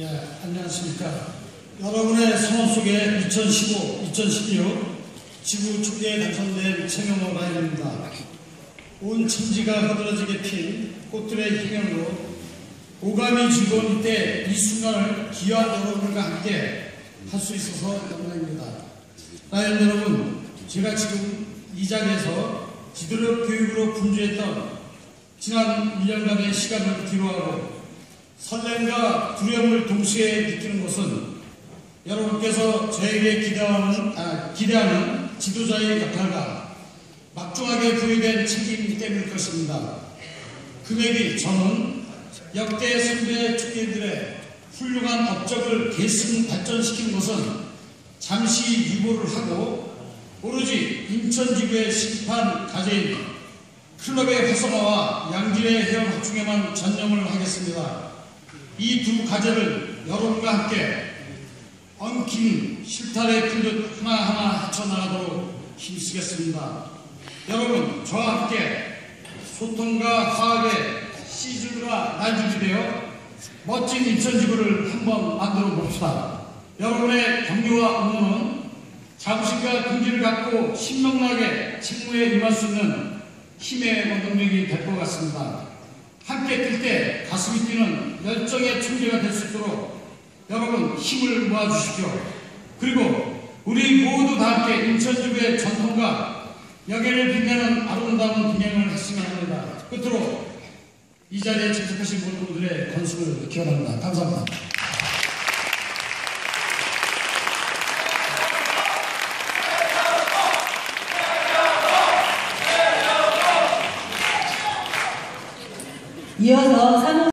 예, 안녕하십니까. 여러분의 성원 속에 2015, 2012년 지구 축제에 당선된 최명호 라이입니다. 온 천지가 흐드러지게 핀 꽃들의 희명으로 오감이 즐거운 이때 이 순간을 귀한 여러분과 함께 할 수 있어서 영광입니다. 라이언 여러분, 제가 지금 이 자리에서 지도력 교육으로 분주했던 지난 1년간의 시간을 뒤로하고 설렘과 두려움을 동시에 느끼는 것은 여러분께서 저에게 기대하는, 아, 기대하는 지도자의 역할과 막중하게 부여된 책임 때문일 것입니다. 금액이 저는 역대 선배 축제들의 훌륭한 업적을 계승 발전시킨 것은 잠시 유보를 하고 오로지 인천지구의 심판 가제인 클럽의 활성화와 양질의 회원 확충에만 전념을 하겠습니다. 이 두 과제를 여러분과 함께 엉킨 실타래 풀듯 하나하나 헤쳐나가도록 힘쓰겠습니다. 여러분, 저와 함께 소통과 화합의 시즌과 날들이 되어 멋진 인천지구를 한번 만들어 봅시다. 여러분의 격려와 응원은 자부심과 긍지를 갖고 신명나게 책무에 임할 수 있는 힘의 원동력이 될 것 같습니다. 함께 뛸 때 가슴이 뛰는 열정의 충재가 될 수 있도록 여러분 힘을 모아주십시오. 그리고 우리 모두 다 함께 인천지구의 전통과 역연을 빛내는 아름다운 기념을 했으면 합니다. 끝으로 이 자리에 참석하신 모든 분들의 건승을 기원합니다. 감사합니다. 이어서 3호